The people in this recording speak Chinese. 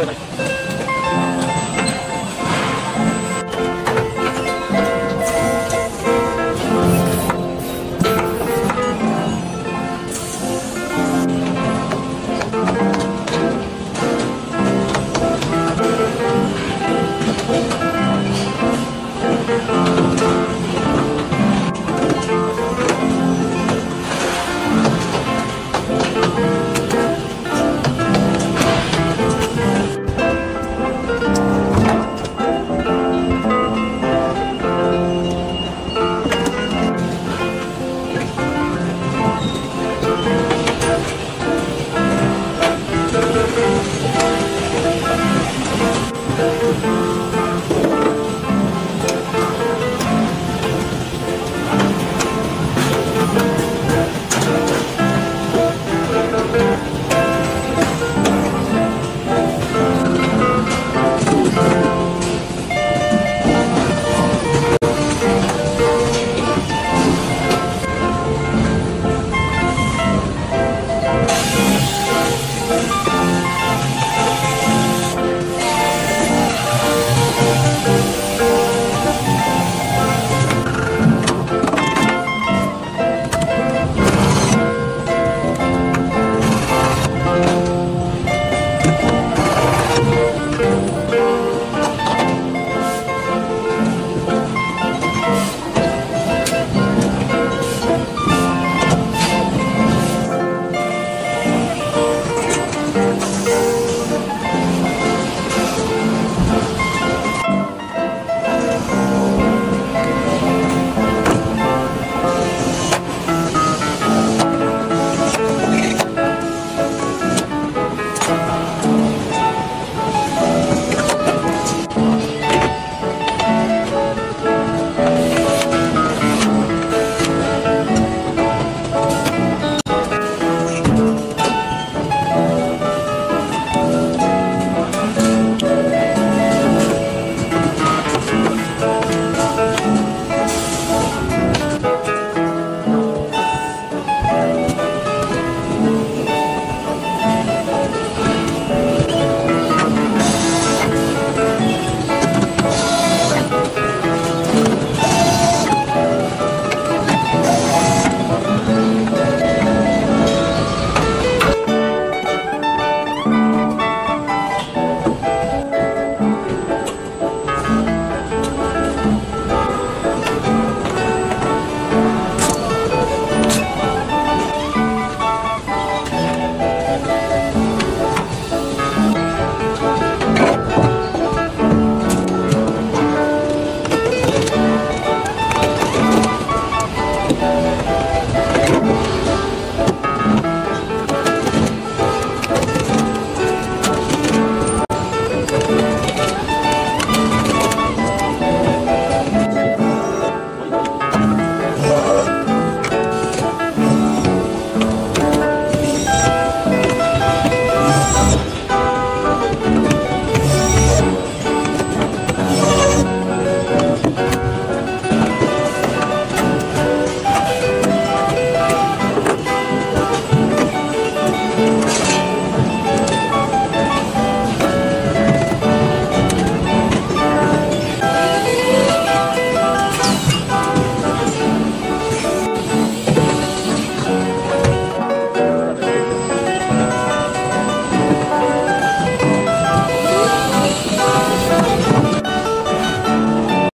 对 了